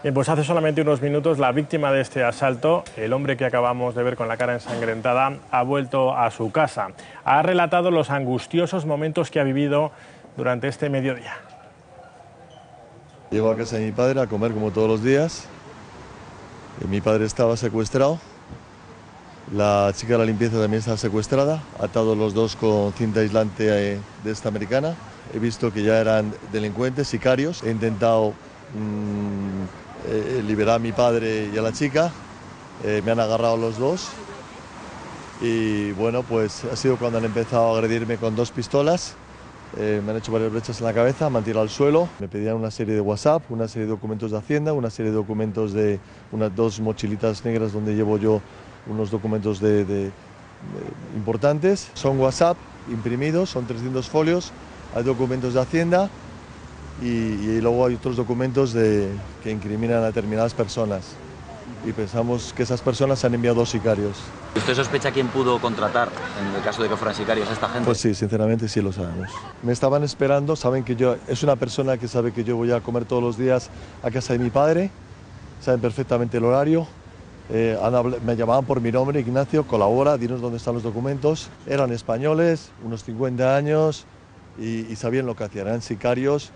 Bien, pues hace solamente unos minutos la víctima de este asalto, el hombre que acabamos de ver con la cara ensangrentada, ha vuelto a su casa. Ha relatado los angustiosos momentos que ha vivido durante este mediodía. Llego a casa de mi padre a comer como todos los días. Eh, Mi padre estaba secuestrado. La chica de la limpieza también estaba secuestrada, atados los dos con cinta aislante eh, de esta americana. He visto que ya eran delincuentes, sicarios. He intentado mm, eh, a mi padre y a la chica. Eh, me han agarrado los dos. Y bueno, pues ha sido cuando han empezado a agredirme con dos pistolas. Eh, me han hecho varias brechas en la cabeza, me han tirado al suelo. Me pedían una serie de WhatsApp, una serie de documentos de Hacienda, una serie de documentos de unas dos mochilitas negras donde llevo yo unos documentos de- importantes. Son WhatsApp imprimidos, son 300 folios. Hay documentos de Hacienda y, y luego hay otros documentos de, que incriminan a determinadas personas. Y pensamos que esas personas han enviado dos sicarios. ¿Usted sospecha quién pudo contratar, en el caso de que fueran sicarios, a esta gente? Pues sí, sinceramente sí lo sabemos. Me estaban esperando, saben que yo, es una persona que sabe que yo voy a comer todos los días a casa de mi padre, saben perfectamente el horario. eh, me llamaban por mi nombre, Ignacio, colabora, dinos dónde están los documentos. Eran españoles, unos 50 años, y, y sabían lo que hacían, eran sicarios